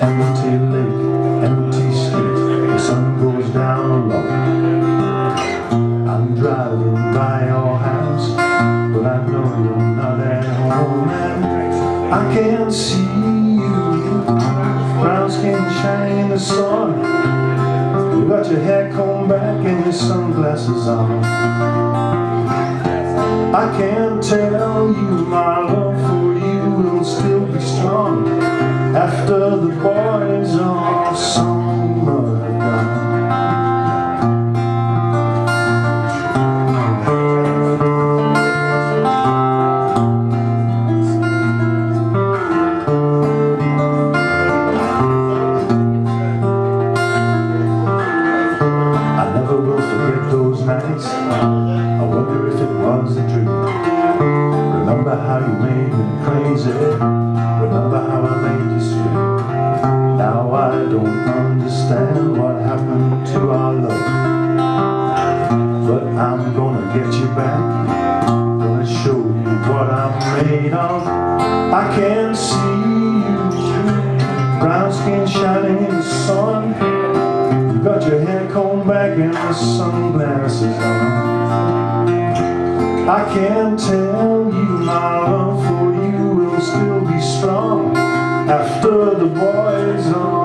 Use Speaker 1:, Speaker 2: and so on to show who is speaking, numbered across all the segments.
Speaker 1: empty lake, empty street, the sun goes down low. I'm driving by your house, but I know you're not at home. And I can't see you, brown skin shining in the sun. You got your hair combed back and your sunglasses on. I can't tell you my love after the boys don't understand what happened to our love. But I'm gonna get you back. Gonna show you what I'm made of. I can see you. Brown skin shining in the sun. You got your hair combed back and the sunglasses on. I can tell you my love for you will still be strong after the boys of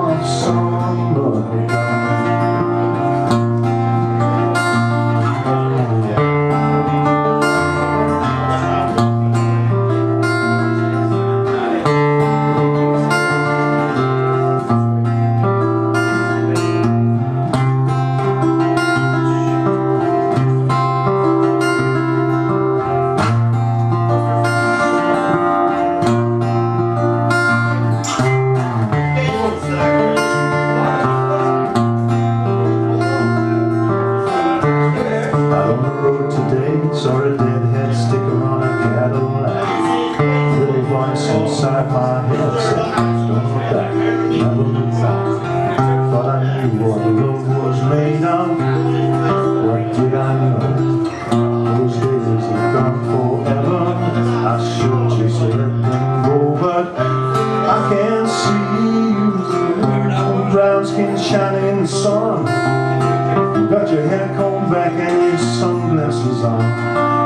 Speaker 1: shining in the sun. You got your hair combed back and your sunglasses on.